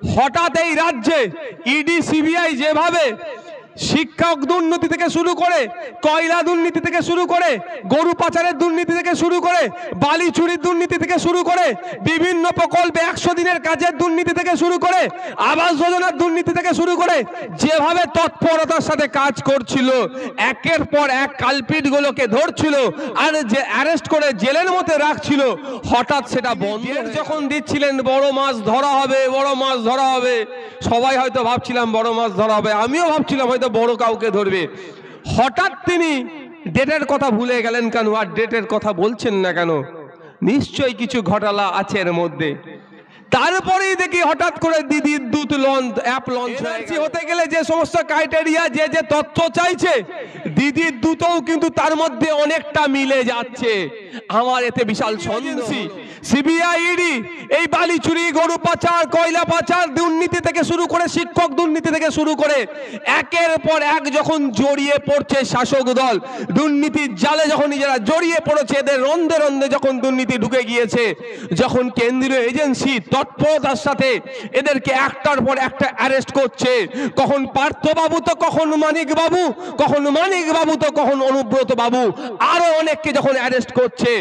হঠাৎ এই রাজ্যে ইডি সিবিআই যেভাবে শিক্ষক দুর্নীতি থেকে শুরু করে কয়লা দুর্নীতি থেকে শুরু করে গরু পাচারের দুর্নীতি থেকে শুরু করে বালি চুরির দুর্নীতি থেকে শুরু করে বিভিন্ন প্রকল্পে একশো দিনের কাজের দুর্নীতি থেকে শুরু করে আবাস যোজনার দুর্নীতি থেকে শুরু করে যেভাবে তৎপরতার সাথে কাজ করছিল একের পর এক কালপিটগুলোকে ধরছিল আর যে অ্যারেস্ট করে জেলের মধ্যে রাখছিল হঠাৎ সেটা বন্ধ যখন দিচ্ছিলেন বড় মাছ ধরা হবে বড় মাছ ধরা হবে। সবাই হয়তো ভাবছিলাম বড় মাছ ধরা হবে। আমিও ভাবছিলাম হয়তো বড় কাউকে ধরবে। হঠাৎ তিনি ডেটের কথা ভুলে গেলেন কেন? আর ডেটের কথা বলছেন না কেন? নিশ্চয়ই কিছু ঘটালা আছে এর মধ্যে। তারপরেই দেখি হঠাৎ করে দিদির দুধ লঞ্চ, অ্যাপ লঞ্চ হয়েছে হতে গেলে যে সমস্ত ক্রাইটেরিয়া যে যে তথ্য চাইছে, দিদির দুধও কিন্তু তার মধ্যে অনেকটা মিলে যাচ্ছে। আমার এতে বিশাল সন্দেহ। সিবিআইডি এই বালি চুরি, গরু পাচার, কয়লা পাচার দুর্নীতি থেকে শুরু করে শিক্ষক দুর্নীতি থেকে শুরু করে একের পর এক যখন জড়িয়ে পড়ছে শাসক দল, দুর্নীতির জালে যখন নিজেরা জড়িয়ে পড়েছে, এদের রন্ধে রন্ধে যখন দুর্নীতি ঢুকে গিয়েছে, যখন কেন্দ্রীয় এজেন্সি তৎপরতার সাথে এদেরকে একটার পর একটা অ্যারেস্ট করছে, কখন পার্থবাবু তো, কখন মানিক বাবু কখন মানিক বাবু তো, কখন অনুব্রত বাবু আরও অনেককে যখন অ্যারেস্ট করছে,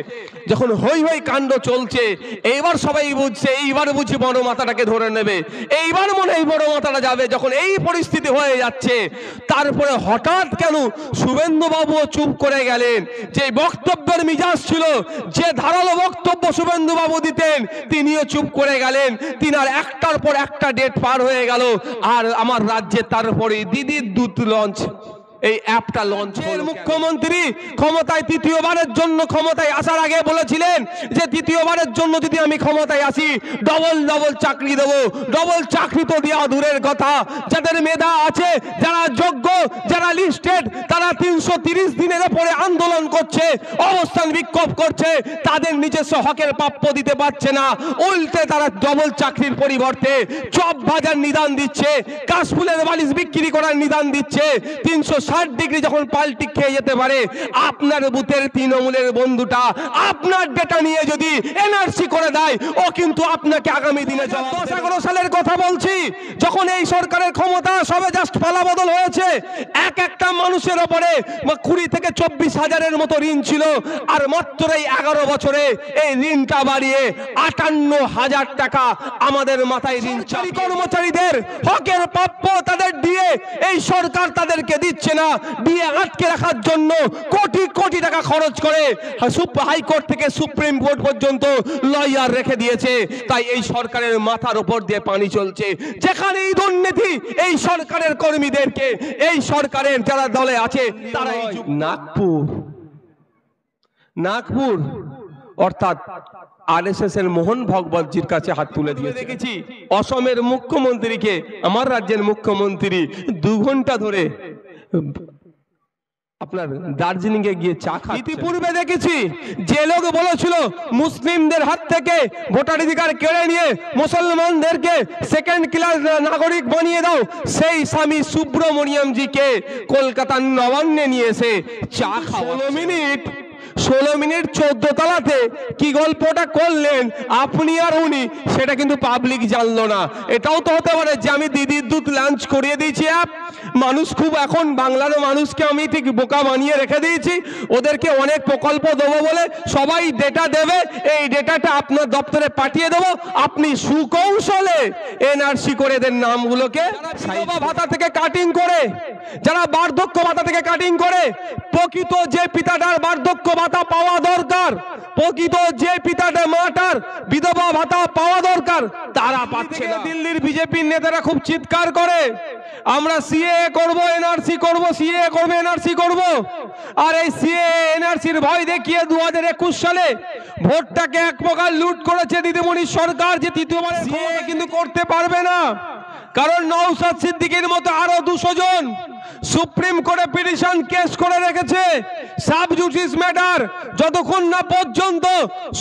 যখন হই হই কাণ্ড চলছে এইবার সবাই বুঝছে, এইবার বুঝি বড় মাথাটাকে ধরে নেবে। এইবার মনে হয় বড় মাথাটা যাবে, যখন এই পরিস্থিতি হয়ে যাচ্ছে, তারপরে হঠাৎ কেন শুভেন্দু বাবুও চুপ করে গেলেন? যে বক্তব্যের মিজাজ ছিল, যে ধারালো বক্তব্য শুভেন্দু বাবু দিতেন, তিনিও চুপ করে গেলেন। তিনার একটার পর একটা ডেট পার হয়ে গেল, আর আমার রাজ্যে তারপরে দিদির দুধ লঞ্চ। এই অ্যাপটা লঞ্চ হল মুখ্যমন্ত্রী ক্ষমতায় তৃতীয়বারের জন্য ক্ষমতায় আসার আগে বলেছিলেন যে তৃতীয়বারের জন্য যদি আমি ক্ষমতায় আসি ডবল ডবল চাকরি দেবো। ডবল চাকরি তো দেওয়া দূরের কথা। যাদের মেধা আছে যারা যোগ্য যারা লিস্টেড তারা তিনশো তিরিশ দিনের পরে আন্দোলন করছে অবস্থান বিক্ষোভ করছে তাদের নিজস্ব হকের প্রাপ্য দিতে পারছে না। উল্টে তারা ডবল চাকরির পরিবর্তে চপ ভাজার নিদান দিচ্ছে কাশফুলের বালিশ বিক্রি করার নিদান দিচ্ছে তিনশো ষাট ডিগ্রি যখন পাল্টি খেয়ে যেতে পারে আপনার বুথের তৃণমূলের বন্ধুটা আপনার ডেটা নিয়ে যদি এনআরসি করে দেয় ও কিন্তু আপনাকে আগামী দিনে দশ এগারো সালের কথা বলছি যখন এই সরকারের ক্ষমতা সবে জাস্ট পালা বদল হয়েছে এক একটা মানুষের ওপরে কুড়ি থেকে চব্বিশ হাজারের মতো ঋণ ছিল আর মাত্র এই এগারো বছরে এই ঋণটা বাড়িয়ে আটান্ন হাজার টাকা আমাদের মাথায় ঋণ কর্মচারীদের হকের প্রাপ্য তাদের দিয়ে এই সরকার তাদেরকে দিচ্ছে না দিয়ে আটকে রাখার জন্য কোটি কোটি টাকা খরচ করে হাইকোর্ট থেকে সুপ্রিম কোর্ট পর্যন্ত লয়ার রেখে দিয়েছে। তাই এই সরকারের মাথার উপর দিয়ে পানি চলছে। যেখানে এই দুর্নীতি এই সরকারের কর্মীদেরকে এই সরকারের যারা দলে আছে তারা নাগপুর। নাগপুর। অর্থাৎ আরএসএস এর মোহন ভগবতজির কাছে হাত তুলে দিয়ে দেখেছি। অসমের মুখ্যমন্ত্রীকে আমার রাজ্যের মুখ্যমন্ত্রী দু ঘণ্টা ধরে আপনার দার্জিলিং এ গিয়ে চা খা ইতিপূর্বে দেখেছি যে লোক বলেছিল মুসলিমদের হাত থেকে ভোটাধিকার কেড়ে নিয়ে মুসলমানদেরকে সেকেন্ড ক্লাস নাগরিক বানিয়ে দাও। সেই স্বামী সুব্রমণিয়ামজিকে কলকাতার নবান্নে নিয়ে এসে চা খাওয়ানো মিনিট। ষোলো মিনিট চোদ্দ তলাতে কি গল্পটা করলেন আপনি আর উনি সেটা কিন্তু পাবলিক জানলো না। এটাও তো হতে পারে যে আমি দিদির দুধ লাঞ্চ করিয়ে দিয়েছি অ্যাপ মানুষ খুব এখন বাংলার মানুষকে আমি ঠিক বোকা বানিয়ে রেখে দিয়েছি। ওদেরকে অনেক প্রকল্প দেবো বলে সবাই ডেটা দেবে এই ডেটাটা আপনার দপ্তরে পাঠিয়ে দেবো। আপনি সুকৌশলে এনআরসি করে দেন নামগুলোকে। ভাতা থেকে কাটিং করে যারা বার্ধক্য ভাতা থেকে কাটিং করে প্রকৃত যে পিতাটার বার্ধক্য ভাতা পাওয়া দরকার। প্রকৃত যে পিতাটা মাটার বিধবা ভাতা পাওয়া দরকার তারা পাচ্ছে না। দিল্লির বিজেপির নেতারা খুব চিৎকার করে আমরা সিএ করব এনআরসি করব সিএ করব এনআরসি করব। আর এই সিএ এনআরসির ভয় দেখিয়ে দু হাজার একুশ সালে ভোটটাকে এক প্রকার লুট করেছে দিদিমণি সরকার যে তৃতীয়বার কিন্তু করতে পারবে না। কারণ নৌসাদ সিদ্দিকীর মতো আরও দুশো জন সুপ্রিম কোর্টে পিটিশন কেস করে রেখেছে। সাব জুডিস ম্যাটার, যতক্ষণ না পর্যন্ত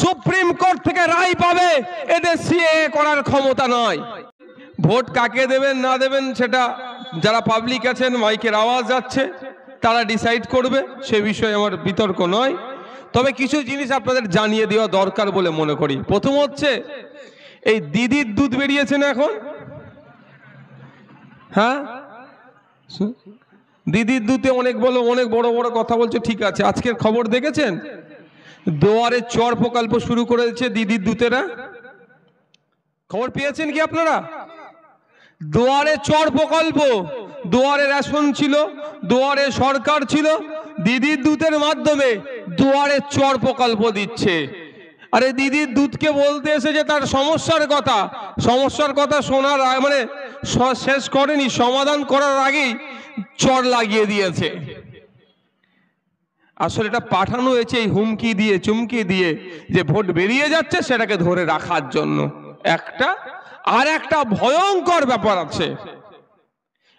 সুপ্রিম কোর্ট থেকে রায় পাবে, এদের সিএ করার ক্ষমতা নয়। ভোট কাকে দেবেন, না দেবেন সেটা যারা পাবলিক আছেন, মাইকের আওয়াজ যাচ্ছে, তারা ডিসাইড করবে, সে বিষয়ে আমার বিতর্ক নয়। তবে কিছু জিনিস আপনাদের জানিয়ে দেওয়া দরকার বলে মনে করি। প্রথম হচ্ছে, এই দিদির দুধ বেরিয়েছেন এখন? হ্যাঁ? দিদির দুতে অনেক বলো, অনেক বড় বড় কথা বলছে, ঠিক আছে। আজকের খবর দেখেছেন? দোয়ারে চর প্রকল্প শুরু করেছে দিদির দূতেরা। খবর পেয়েছেন কি আপনারা? দুয়ারে চর প্রকল্প, দুয়ারে রেশন ছিল, দুয়ারে সরকার ছিল, দিদির দূতের মাধ্যমে দুয়ারে চর প্রকল্প দিচ্ছে। আরে দিদির দূতকে বলতে এসেছে তার সমস্যার কথা। সমস্যার কথা শোনার মানে শেষ করেনি, সমাধান করার আগেই চর লাগিয়ে দিয়েছে। আসলে এটা পাঠানো হয়েছে এই হুমকি দিয়ে, চুমকি দিয়ে যে ভোট বেরিয়ে যাচ্ছে সেটাকে ধরে রাখার জন্য। একটা আর একটা ভয়ঙ্কর ব্যাপার আছে।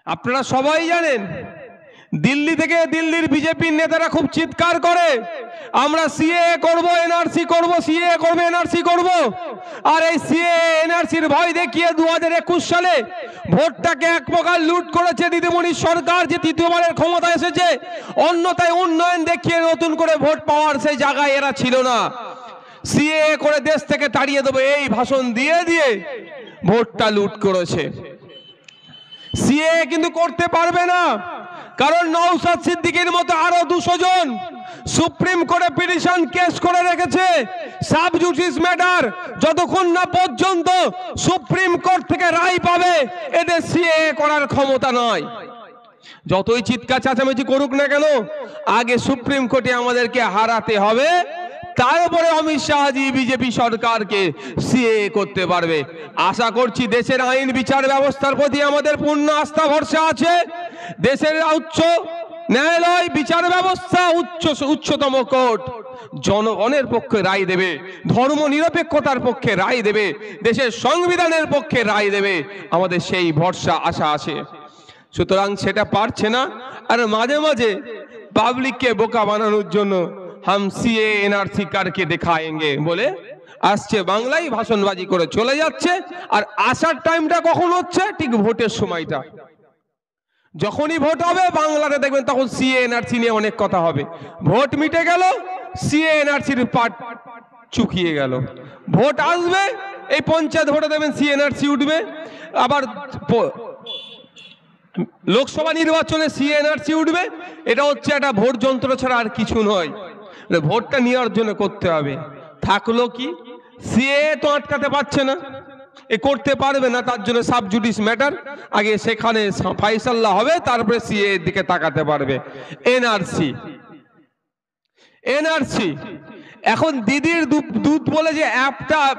আপনারা সবাই জানেন দিল্লি থেকে দিল্লির বিজেপির নেতারা খুব চিৎকার করে, আমরা সিএ করব এনআরসি করব সিএ করব এনআরসি করব। আর এই সিএ এনআরসির ভয় দেখিয়ে দু হাজার একুশ সালে ভোটটাকে এক প্রকার লুট করেছে দিদিমণির সরকার, যে তৃতীয়বারের ক্ষমতা এসেছে। অন্যতায় উন্নয়ন দেখিয়ে নতুন করে ভোট পাওয়ার সেই জায়গায় এরা ছিল না। সিএ করে দেশ থেকে তাড়িয়ে দেবো, এই ভাষণ দিয়ে দিয়ে ভোটটা লুট করেছে। সিএ কিন্তু করতে পারবে না। কারণ নৌসাদ সিদ্দিকির মতো আরও দুশো জন সুপ্রিম কোর্টে পিটিশন কেস করে রেখেছে। সাব জুডিস ম্যাটার যতক্ষণ না পর্যন্ত সুপ্রিম কোর্ট থেকে রায় পাবে, এদের সিএ করার ক্ষমতা নয়। যতই চিৎকার, চাচামেচি করুক না কেন, আগে সুপ্রিম কোর্টে আমাদেরকে হারাতে হবে। তারপরে অমিত শাহজি বিজেপি সরকারকে সিএ করতে পারবে। আশা করছি দেশের আইন বিচার ব্যবস্থার প্রতি আমাদের পূর্ণ আস্থা, ভরসা আছে। দেশের উচ্চ ন্যায়ালয় বিচার ব্যবস্থা উচ্চ, উচ্চতম কোর্ট জনগণের পক্ষে রায় দেবে, ধর্ম নিরপেক্ষতার পক্ষে রায় দেবে, দেশের সংবিধানের পক্ষে রায় দেবে, আমাদের সেই ভরসা, আশা আছে। সুতরাং সেটা পারছে না। আর মাঝে মাঝে পাবলিককে বোকা বানানোর জন্য হাম সিএ এনআরসি কারকে দেখায়েঙ্গে বলে আসছে বাংলায় ভাষণবাজি করে চলে যাচ্ছে আর আসার টাইমটা কখন হচ্ছে ঠিক ভোটের সময়টা। যখনই ভোট হবে, বাংলাতে দেখবেন তখন সিএ এনআরসি নিয়ে অনেক কথা হবে। ভোট মিটে গেল সিএ এনআরসির পাট চুকিয়ে গেল। ভোট আসবে, এই পঞ্চায়েত ভোটে দেবেন সিএনআরসি উঠবে। আবার লোকসভা নির্বাচনে সিএনআরসি উঠবে। এটা হচ্ছে একটা ভোট যন্ত্র ছাড়া আর কিছু নয়। ভোটটা নেওয়ার জন্য করতে হবে। থাকল কি? সিএ তো আটকাতে পারছে না। এ করতে পারবে না, তার জন্য সাব জুডিস ম্যাটার। আগে সেখানে ফাইসাল্লা হবে, তারপরে সিএ এর দিকে তাকাতে পারবে। এনআরসি। এনআরসি। এখন দিদির দু- দুধ বলে যে অ্যাপটা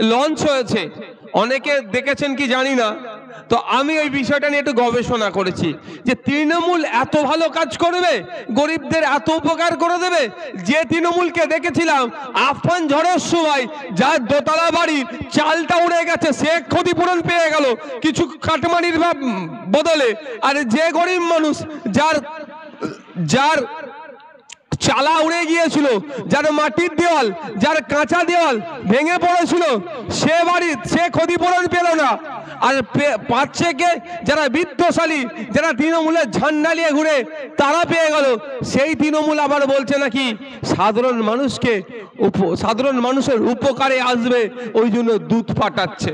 লঞ্চ হয়েছে, অনেকে দেখেছেন কি জানি না। তো আমি ওই বিষয়টা নিয়ে একটু গবেষণা করেছি যে তৃণমূল এত ভালো কাজ করবে, গরিবদের এত উপকার করে দেবে, যে তৃণমূলকে দেখেছিলাম আফান ঝড়ের সময় যার দোতলা বাড়ি চালটা উড়ে গেছে, সে ক্ষতিপূরণ পেয়ে গেল কিছু কাটমানির বদলে। আর যে গরিব মানুষ যার যার চালা উড়ে গিয়েছিল, যার মাটির দেওয়াল, যার কাঁচা দেওয়াল ভেঙে পড়েছিল, সে বাড়ি সে ক্ষতিপূরণ পেল না। আর পাচ্ছে কে যারা বৃদ্ধশালী যারা তৃণমূলের ঝান্ডা নিয়ে ঘুরে তারা পেয়ে গেল। সেই তৃণমূল আবার বলছে নাকি, সাধারণ মানুষকে সাধারণ মানুষের উপকারে আসবে, ওই জন্য দুধ পাঠাচ্ছে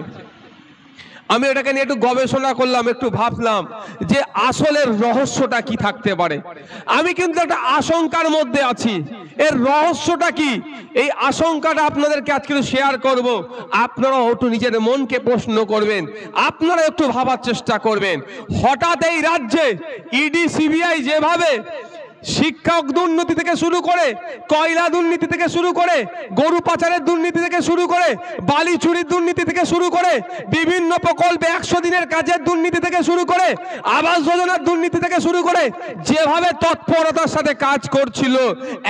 আমি এটাকে নিয়ে একটু গবেষণা করলাম, একটু ভাবলাম যে আসলের রহস্যটা কি থাকতে পারে। আমি কিন্তু একটা আশঙ্কার মধ্যে আছি। এর রহস্যটা কি? এই আশঙ্কাটা আপনাদেরকে আজকে শেয়ার করব। আপনারা একটু নিজের মনকে প্রশ্ন করবেন। আপনারা একটু ভাবার চেষ্টা করবেন। হঠাৎ এই রাজ্যে ইডি সিবিআই যেভাবে শিক্ষক দুর্নীতি থেকে শুরু করে, কয়লা দুর্নীতি থেকে শুরু করে, গরু পাচারের দুর্নীতি থেকে শুরু করে, বালি চুরির দুর্নীতি থেকে শুরু করে, বিভিন্ন প্রকল্পে একশো দিনের কাজের দুর্নীতি থেকে শুরু করে, আবাস যোজনার দুর্নীতি থেকে শুরু করে, যেভাবে তৎপরতার সাথে কাজ করছিল,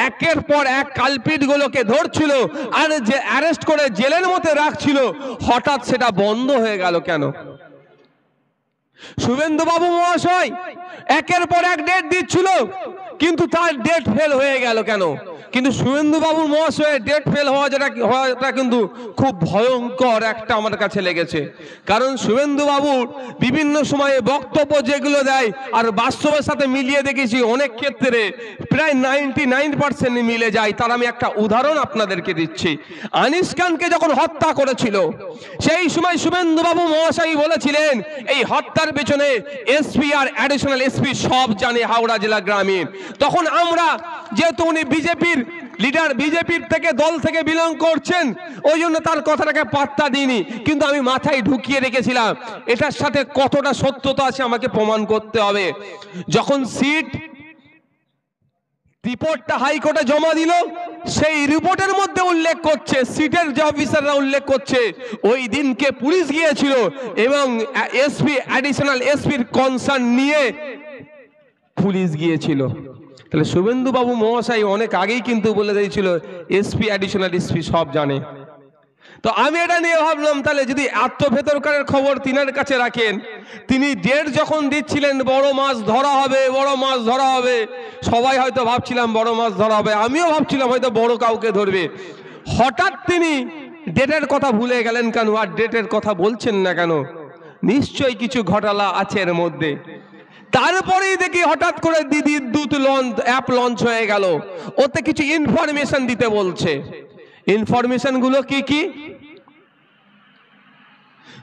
একের পর এক কালপিটগুলোকে ধরছিল, আর যে অ্যারেস্ট করে জেলের মধ্যে রাখছিল, হঠাৎ সেটা বন্ধ হয়ে গেল কেন? শুভেন্দুবাবু মহাশয়, একের পর এক ডেট দিচ্ছিল কিন্তু তার ডেট ফেল হয়ে গেল কেন? কিন্তু শুভেন্দু বাবুর মহাশয়ের ডেট ফেল হওয়া যেটা, হওয়াটা কিন্তু খুব ভয়ঙ্কর একটা আমার কাছে লেগেছে। কারণ শুভেন্দু বাবুর বিভিন্ন সময়ে বক্তব্য যেগুলো দেয় আর বাস্তবের সাথে মিলিয়ে দেখেছি অনেক ক্ষেত্রে প্রায় নাইনটি নাইন পার্সেন্ট মিলে যায়। তার আমি একটা উদাহরণ আপনাদেরকে দিচ্ছি। আনিস খানকে যখন হত্যা করেছিল, সেই সময় শুভেন্দু বাবু মহাশয় বলেছিলেন, এই হত্যার পেছনে এসপি আর অ্যাডিশনাল এসপি সব জানে হাওড়া জেলা গ্রামীণ তখন আমরা, যেহেতু উনি বিজেপির লিডার বিজেপির থেকে দল থেকে বিলং করছেন, ওই জন্য তার কথাটাকে পাত্তা দিইনি। কিন্তু আমি মাথায় ঢুকিয়ে রেখেছিলাম, এটার সাথে কতটা সত্যতা আছে আমাকে প্রমাণ করতে হবে। যখন সিট রিপোর্টটা হাইকোর্টে জমা দিল, সেই রিপোর্টের মধ্যে উল্লেখ করছে সিটের যে অফিসাররা উল্লেখ করছে, ওই দিনকে পুলিশ গিয়েছিল এবং এসপি অ্যাডিশনাল এসপির কনসার্ন নিয়ে পুলিশ গিয়েছিল। তাহলে শুভেন্দুবাবু মহাশয় অনেক আগেই কিন্তু বলে দিয়েছিল এসপি অ্যাডিশনাল এসপি সব জানে। তো আমি এটা নিয়ে ভাবলাম, তাহলে যদি আত্মভেতরকারের খবর তিনার কাছে রাখেন, তিনি ডেট যখন দিচ্ছিলেন, বড় মাছ ধরা হবে, বড় মাছ ধরা হবে, সবাই হয়তো ভাবছিলাম বড় মাছ ধরা হবে, আমিও ভাবছিলাম হয়তো বড় কাউকে ধরবে। হঠাৎ তিনি ডেটের কথা ভুলে গেলেন কেন, আর ডেটের কথা বলছেন না কেন? নিশ্চয়ই কিছু ঘটালা আছে এর মধ্যে। তারপরেই দেখি হঠাৎ করে দিদির দূত লঞ্চ অ্যাপ লঞ্চ হয়ে গেল। ওতে কিছু ইনফরমেশন দিতে বলছে। ইনফরমেশনগুলো কি কি?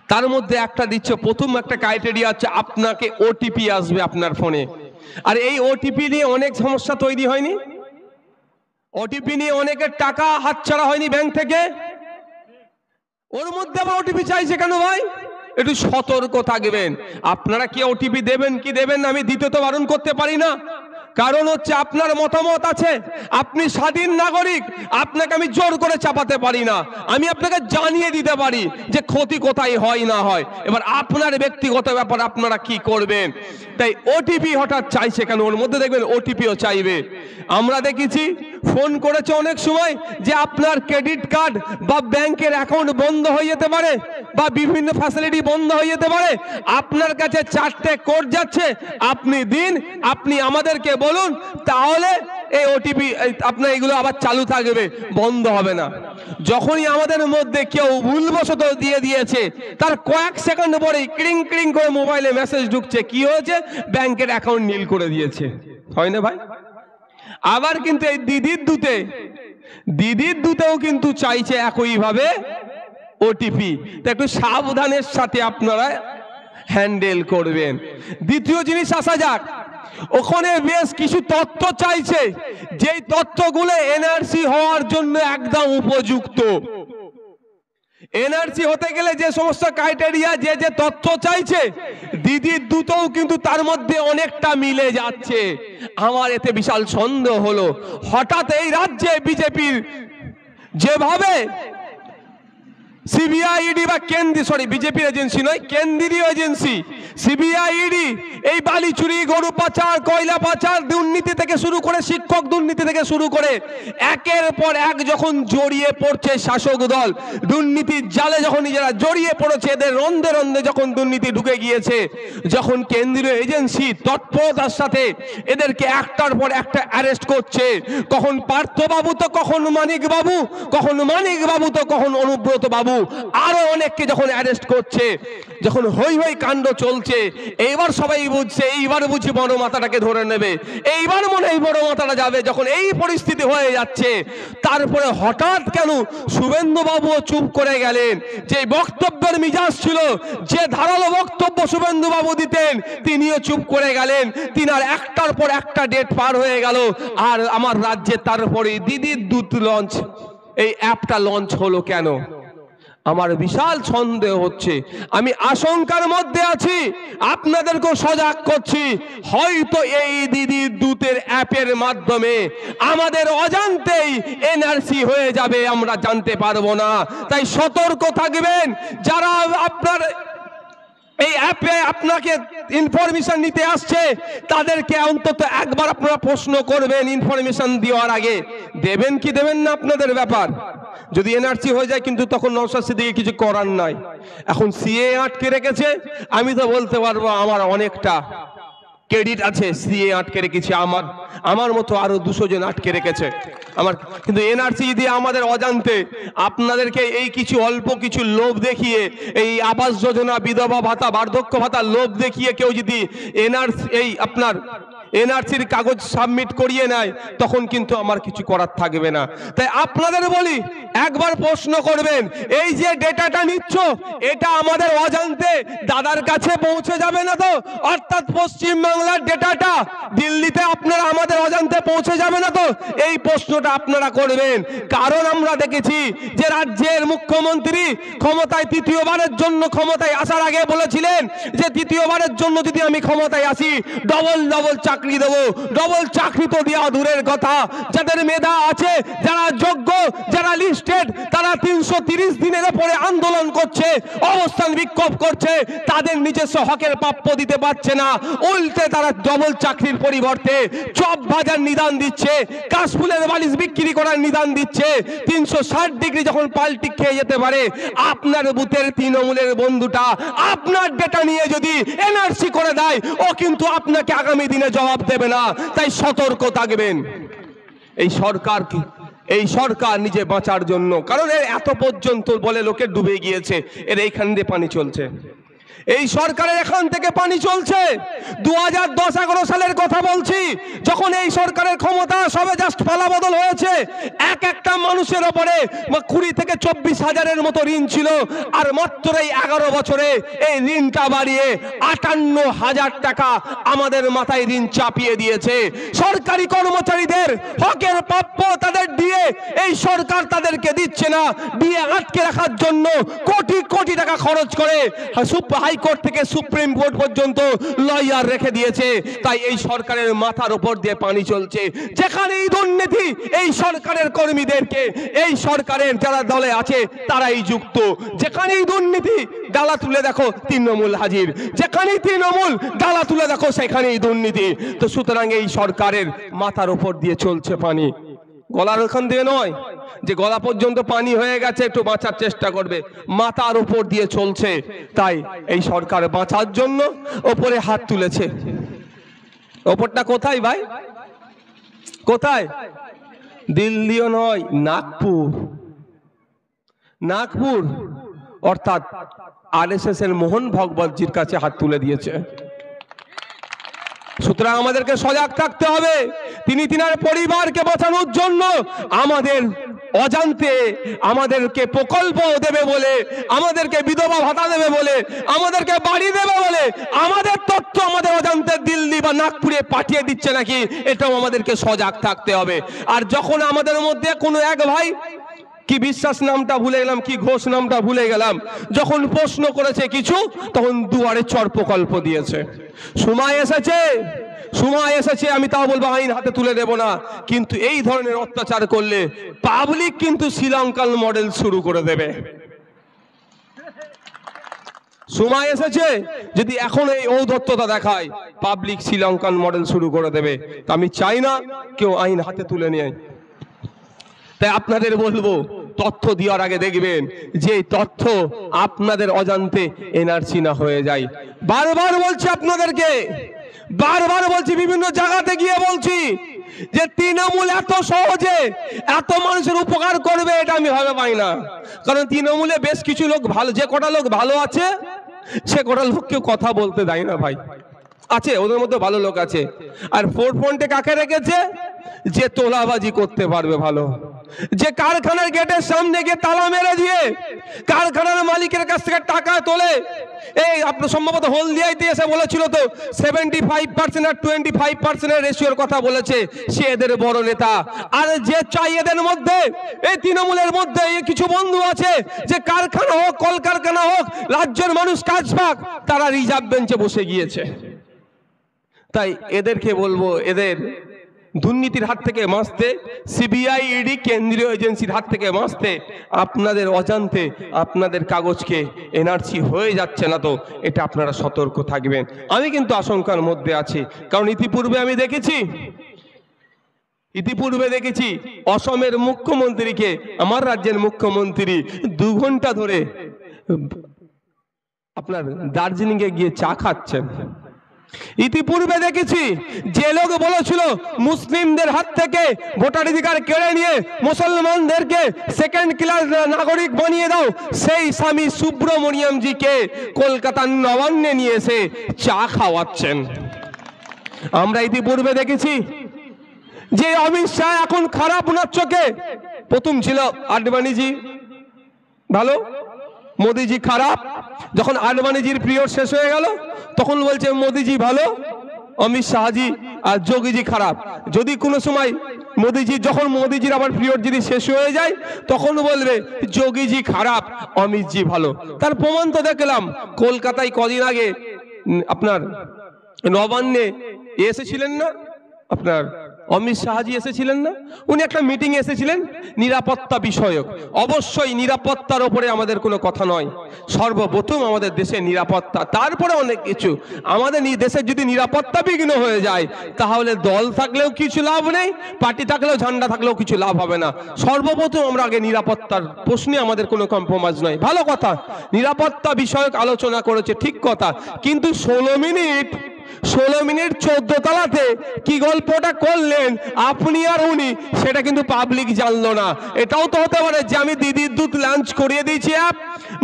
তার মধ্যে একটা দিচ্ছে, প্রথম একটা ক্রাইটেরিয়া হচ্ছে আপনাকে ওটিপি আসবে আপনার ফোনে আর এই ওটিপি নিয়ে অনেক সমস্যা তৈরি হয়নি? ওটিপি নিয়ে অনেকের টাকা হাতছাড়া হয়নি ব্যাংক থেকে? ওর মধ্যে আবার ওটিপি চাইছে কেন ভাই? একটু সতর্ক থাকবেন। আপনারা কি ওটিপি দেবেন, কি দেবেন না আমি দিতে তো বারণ করতে পারি না? কারণ হচ্ছে আপনার মতামত আছে। আপনি স্বাধীন নাগরিক, আপনাকে আমি জোর করে চাপাতে পারি না। আমি আপনাকে জানিয়ে দিতে পারি যে ক্ষতি কোথায় হয় না হয়। এবার আপনার ব্যক্তিগত ব্যাপার, আপনারা কি করবেন? তাই ওটিপি হঠাৎ চাইছে কেন? ওর মধ্যে দেখবেন ওটিপিও চাইবে। আমরা দেখেছি, ফোন করেছে অনেক সময় যে আপনার ক্রেডিট কার্ড বা ব্যাংকের অ্যাকাউন্ট বন্ধ হয়ে যেতে পারে বা বিভিন্ন ফ্যাসিলিটি বন্ধ হয়ে যেতে পারে। আপনার কাছে চারটে কোড যাচ্ছে। আপনি দিন, আপনি আমাদেরকে বলুন, তাহলে এই ওটিপি আপনার এগুলো আবার চালু থাকবে, বন্ধ হবে না। যখনই আমাদের মধ্যে কেউ ভুলবশত দিয়ে দিয়েছে, তার কয়েক সেকেন্ড পরেই ক্রিং ক্রিং করে মোবাইলে মেসেজ ঢুকছে। কি হয়েছে? ব্যাংকের অ্যাকাউন্ট নীল করে দিয়েছে। হয় না ভাই? আবার কিন্তু এই দিদির দুতে, দিদির দুতেও কিন্তু চাইছে একইভাবে ওটিপি তা একটু সাবধানের সাথে আপনারা হ্যান্ডেল করবেন। দ্বিতীয় জিনিস আসা যাক ওখানে বেশ কিছু তথ্য চাইছে। যেই তথ্যগুলো এনআরসি হওয়ার জন্য একদম উপযুক্ত। এনআরসি হতে গেলে যে সমস্ত ক্রাইটেরিয়া যে যে তথ্য চাইছে, দিদির দুটোও কিন্তু তার মধ্যে অনেকটা মিলে যাচ্ছে। আমার এতে বিশাল সন্দেহ হলো। হঠাৎ এই রাজ্যে বিজেপির যেভাবে সিবিআইডি বা কেন্দ্রীয় সরি বিজেপির এজেন্সি নয়, কেন্দ্রীয় এজেন্সি সিবিআইডি এই বালি চুরি, গরু পাচার, কয়লা পাচার দুর্নীতি থেকে শুরু করে শিক্ষক দুর্নীতি থেকে শুরু করে একের পর এক যখন জড়িয়ে পড়ছে শাসক দল, দুর্নীতির জালে যখন নিজেরা জড়িয়ে পড়েছে, এদের রন্ধে রন্ধে যখন দুর্নীতি ঢুকে গিয়েছে, যখন কেন্দ্রীয় এজেন্সি তৎপরতার সাথে এদেরকে একটার পর একটা অ্যারেস্ট করছে, কখন পার্থবাবু তো, কখন মানিক বাবু কখন মানিক বাবু তো, কখন অনুব্রত বাবু আরও অনেককে যখন অ্যারেস্ট করছে, যখন হই হই কাণ্ড চলছে এইবার সবাই বুঝছে, এইবার বুঝি বড় মাথাটাকে ধরে নেবে। এইবার মনে হয় বড় মাথাটা যাবে, যখন এই পরিস্থিতি হয়ে যাচ্ছে। তারপরে হঠাৎ কেন শুভেন্দু বাবুও চুপ করে গেলেন। যে বক্তব্যের মিজাজ ছিল, যে ধারালো বক্তব্য শুভেন্দু বাবু দিতেন, তিনিও চুপ করে গেলেন। তিনার একটার পর একটা ডেট পার হয়ে গেল। আর আমার রাজ্যে তারপরে দিদির দূত লঞ্চ। এই অ্যাপটা লঞ্চ হলো কেন? আমার বিশাল সন্দেহ হচ্ছে। আমি আশঙ্কার মধ্যে আছি। আপনাদেরকেও সজাগ করছি। হয়তো এই দিদির দূতের অ্যাপের মাধ্যমে আমাদের অজান্তেই এনআরসি হয়ে যাবে, আমরা জানতে পারব না। তাই সতর্ক থাকবেন। যারা আপনার এই অ্যাপে আপনাকে ইনফরমেশন নিতে আসছে। তাদেরকে অন্তত একবার আপনারা প্রশ্ন করবেন ইনফরমেশন দেওয়ার আগে। দেবেন কি দেবেন না আপনাদের ব্যাপার? যদি এনআরসি হয়ে যায় কিন্তু তখন নৌসাদ সিদ্দিকে কিছু করার নাই। এখন সিএ আটকে রেখেছে। আমি তো বলতে পারব আমার অনেকটা। ক্রেডিট আছে, সিএ আটকে রেখেছে আমার। আমার মতো আরও দুশো জন আটকে রেখেছে। আমার কিন্তু এনআরসি যদি আমাদের অজান্তে আপনাদেরকে এই কিছু অল্প কিছু লোভ দেখিয়ে, এই আবাস যোজনা, বিধবা ভাতা, বার্ধক্য ভাতা লোভ দেখিয়ে কেউ যদি এনআরসি এই আপনার এনআরসির কাগজ সাবমিট করিয়ে নেয়, তখন কিন্তু আমার কিছু করার থাকবে না। তাই আপনাদের বলি, একবার প্রশ্ন করবেন, এই যে ডেটাটা নিচ্ছ, এটা আমাদের অজান্তে দাদার কাছে পৌঁছে যাবে না তো? অর্থাৎ পশ্চিম বাংলার ডেটাটা দিল্লিতে আপনারা আমাদের অজান্তে পৌঁছে যাবে না তো? এই প্রশ্নটা আপনারা করবেন। কারণ আমরা দেখেছি যে রাজ্যের মুখ্যমন্ত্রী ক্ষমতায় তৃতীয়বারের জন্য ক্ষমতায় আসার আগে বলেছিলেন যে, তৃতীয়বারের জন্য যদি আমি ক্ষমতায় আসি ডবল ডবল চাকরি দেবো। ডবল চাকরি তো দেওয়া দূরের কথা। যাদের মেধা আছে, যারা যোগ্য, যারা লিস্টেড তারা তিনশো তিরিশ দিনের ওপরে আন্দোলন করছে, অবস্থান বিক্ষোভ করছে। তাদের নিজস্ব হকের প্রাপ্য দিতে পারছে না। উল্টে তারা ডবল চাকরির পরিবর্তে চপ ভাজার নিদান দিচ্ছে, কাশফুলের বালিশ বিক্রি করার নিদান দিচ্ছে। তিনশো ষাট ডিগ্রি যখন পাল্টি খেয়ে যেতে পারে, আপনার বুথের তৃণমূলের বন্ধুটা আপনার ডেটা নিয়ে যদি এনআরসি করে দেয়, ও কিন্তু আপনাকে আগামী দিনে জবাব দেবে না, তাই সতর্ক থাকবেন। এই সরকার কি? এই সরকার নিজে বাঁচার জন্য। কারণ এর এত পর্যন্ত বলে লোকে ডুবে গিয়েছে, এর এইখান দিয়ে পানি চলছে। এই সরকারের এখান থেকে পানি চলছে। দু হাজার দশ এগারো সালের কথা বলছি, যখন এই সরকারের ক্ষমতা সবে জাস্ট পালা বদল হয়েছে, এক একটা মানুষের ওপরে কুড়ি থেকে চব্বিশ হাজারের মতো ঋণ ছিল, আর মাত্র এই এগারো বছরে এই ঋণটা বাড়িয়ে আটান্ন হাজার টাকা আমাদের মাথায় ঋণ চাপিয়ে দিয়েছে। সরকারি কর্মচারীদের হকের প্রাপ্য তাদের দিয়ে, এই সরকার তাদেরকে দিচ্ছে না, দিয়ে আটকে রাখার জন্য কোটি কোটি টাকা খরচ করে সুপ- হাইকোর্ট থেকে সুপ্রিম কোর্ট পর্যন্ত লয়ার রেখে দিয়েছে। তাই এই সরকারের মাথার উপর দিয়ে পানি চলছে। যেখানে এই দুর্নীতি, এই সরকারের কর্মীদেরকে, এই সরকারের যারা দলে আছে, তারাই যুক্ত। যেখানেই দুর্নীতি, ডালা তুলে দেখো তৃণমূল হাজির। যেখানেই তৃণমূল, ডালা তুলে দেখো সেখানেই দুর্নীতি। তো সুতরাং এই সরকারের মাথার উপর দিয়ে চলছে পানি। গলার ওখান দিয়ে নয়, যে গলা পর্যন্ত পানি হয়ে গেছে, একটু বাঁচার চেষ্টা করবে। মাথার উপর দিয়ে চলছে। তাই এই সরকার বাঁচার জন্য ওপরে হাত তুলেছে। ওপরটা কোথায় ভাই? কোথায়? দিল্লিও নয়, নাগপুর। নাগপুর। অর্থাৎ আরএসএস এর মোহন ভগবতজির কাছে হাত তুলে দিয়েছে। সুতরাং আমাদেরকে সজাগ থাকতে হবে। তিনি তিনার পরিবারকে বাঁচানোর জন্য আমাদের অজান্তে আমাদেরকে প্রকল্প দেবে বলে, আমাদেরকে বিধবা ভাতা দেবে বলে, আমাদেরকে বাড়ি দেবে বলে, আমাদের তথ্য আমাদের অজান্তে দিল্লি বা নাগপুরে পাঠিয়ে দিচ্ছে নাকি, এটাও আমাদেরকে সজাগ থাকতে হবে। আর যখন আমাদের মধ্যে কোনো এক ভাই কি বিশ্বাস নামটা ভুলে গেলাম, কি ঘোষ নামটা ভুলে গেলাম। যখন প্রশ্ন করেছে কিছু, তখন দুয়ারে চর প্রকল্প দিয়েছে। সময় এসেছে সময় এসেছে, আমি তাও বলব আইন হাতে তুলে দেব না। কিন্তু এই ধরনের অত্যাচার করলে পাবলিক কিন্তু শ্রীলঙ্কান মডেল শুরু করে দেবে। সময় এসেছে, যদি এখন এই ঔদত্ততা দেখায় পাবলিক শ্রীলঙ্কান মডেল শুরু করে দেবে। আমি চাই না কেউ আইন হাতে তুলে নেয়। তাই আপনাদের বলব তথ্য দেওয়ার আগে দেখবেন যে তথ্য আপনাদের অজান্তে এনআরসি না হয়ে যায়। বারবার বলছি আপনাদেরকে, বারবার বলছি, বিভিন্ন জায়গাতে গিয়ে বলছি যে তৃণমূল এত সহজে এত মানুষের উপকার করবে এটা আমি ভাবে পাই না। কারণ তৃণমূলে বেশ কিছু লোক ভালো, যে কটা লোক ভালো আছে, সে কটা লোককে কথা বলতে দেয় না ভাই। আছে, ওদের মধ্যে ভালো লোক আছে। আর ফোর ফ্রন্টে কাকে রেখেছে? যে তোলাবাজি করতে পারবে ভালো। যে কারখানার গেটের সামনে গিয়ে তালা মেরে দিয়ে কারখানার মালিকের কাছ থেকে টাকা তোলে। এই আপনার সম্ভবত হলদিয়াইতে এসে বলেছিল তো। সেভেন্টি ফাইভ পার্সেন্ট আর টোয়েন্টি ফাইভ পার্সেন্টের রেশিওর কথা বলেছে। সে এদের বড় নেতা। আর যে চাই এদের মধ্যে, এই তৃণমূলের মধ্যে কিছু বন্ধু আছে, যে কারখানা হোক, কলকারখানা হোক, রাজ্যের মানুষ কাজ পাক, তারা রিজার্ভ বেঞ্চে বসে গিয়েছে। তাই এদেরকে বলব, এদের দুর্নীতির হাত থেকে বাঁচতে, সিবিআই ইডি কেন্দ্রীয় এজেন্সির হাত থেকে বাঁচতে, আপনাদের অজান্তে আপনাদের কাগজকে এনআরসি হয়ে যাচ্ছে না তো, এটা আপনারা সতর্ক থাকবেন। আমি কিন্তু আশঙ্কার মধ্যে আছি, কারণ ইতিপূর্বে আমি দেখেছি, ইতিপূর্বে দেখেছি অসমের মুখ্যমন্ত্রীকে, আমার রাজ্যের মুখ্যমন্ত্রী দু ঘণ্টা ধরে আপনার দার্জিলিংয়ে গিয়ে চা খাচ্ছেন। ইতিপূর্বে দেখেছি, যে লোক বলেছিল, মুসলিমদের হাত থেকে ভোটাধিকার কেড়ে নিয়ে মুসলমানদেরকে সেকেন্ড ক্লাস নাগরিক বানিয়ে দাও, সেই স্বামী সুব্রমণিয়ামজিকে কলকাতার নবান্নে নিয়ে এসে চা খাওয়াচ্ছেন। আমরা ইতিপূর্বে দেখেছি, যে অমিত শাহ এখন খারাপ ওনার চোখে। প্রথম ছিল আডবাণীজি, ভালো? মোদিজি খারাপ, যখন আডবাণীজির পিরিয়ড শেষ হয়ে গেল তখন বলছে, মোদিজি ভালো, অমিত শাহজি আর যোগীজি খারাপ। যদি কোনো সময় মোদিজি, যখন মোদিজির আবার পিরিয়ড যদি শেষ হয়ে যায়, তখন বলবে, যোগীজি খারাপ, অমিতজি ভালো। তার প্রমাণ তো দেখলাম, কলকাতায় কদিন আগে আপনার নবান্নে এসেছিলেন না আপনার? অমিত শাহজি এসেছিলেন না? উনি একটা মিটিং এসেছিলেন, নিরাপত্তা বিষয়ক। অবশ্যই নিরাপত্তার ওপরে আমাদের কোনো কথা নয়। সর্বপ্রথম আমাদের দেশের নিরাপত্তা। তারপরে অনেক কিছু। আমাদের দেশের যদি নিরাপত্তা বিঘ্ন হয়ে যায়, তাহলে দল থাকলেও কিছু লাভ নেই, পার্টি থাকলেও ঝান্ডা থাকলেও কিছু লাভ হবে না। সর্বপ্রথম আমরা আগে নিরাপত্তার প্রশ্নে আমাদের কোনো কম্প্রোমাইজ নয়। ভালো কথা। নিরাপত্তা বিষয়ক আলোচনা করেছে, ঠিক কথা। কিন্তু ষোলো মিনিট ষোলো মিনিট চোদ্দ তলাতে কি গল্পটা করলেন আপনি আর উনি, সেটা কিন্তু পাবলিক জানলো না। এটাও তো হতে পারে যে আমি দিদির দুধ লাঞ্চ করিয়ে দিয়েছি অ্যাপ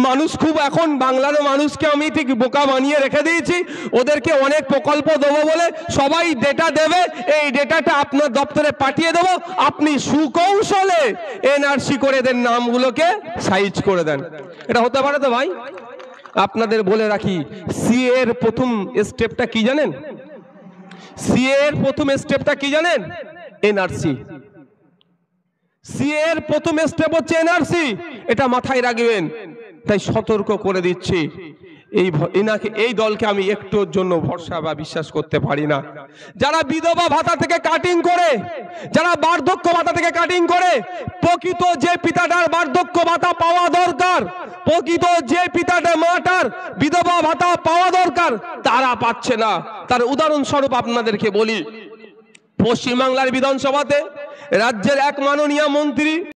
মানুষ খুব এখন বাংলার মানুষকে আমি ঠিক বোকা বানিয়ে রেখে দিয়েছি। ওদেরকে অনেক প্রকল্প দেবো বলে সবাই ডেটা দেবে, এই ডেটাটা আপনার দপ্তরে পাঠিয়ে দেবো। আপনি সুকৌশলে এনআরসি করে দেন, নামগুলোকে সাইজ করে দেন। এটা হতে পারে তো ভাই? আপনাদের বলে রাখি, সি এর প্রথম স্টেপটা কি জানেন? সি এর প্রথম স্টেপটা কি জানেন? এনআরসি সি এর প্রথম স্টেপ হচ্ছে এনআরসি এটা মাথায় রাখবেন। তাই সতর্ক করে দিচ্ছি। এই এনাকে, এই দলকে আমি একটুর জন্য ভরসা বা বিশ্বাস করতে পারি না। যারা বিধবা ভাতা থেকে কাটিং করে, যারা বার্ধক্য ভাতা থেকে কাটিং করে, প্রকৃত যে পিতাটার বার্ধক্য ভাতা পাওয়া দরকার, প্রকৃত যে পিতাটা মাটার বিধবা ভাতা পাওয়া দরকার, তারা পাচ্ছে না। তার উদাহরণস্বরূপ আপনাদেরকে বলি, পশ্চিমবাংলার বিধানসভাতে রাজ্যের এক মাননীয় মন্ত্রী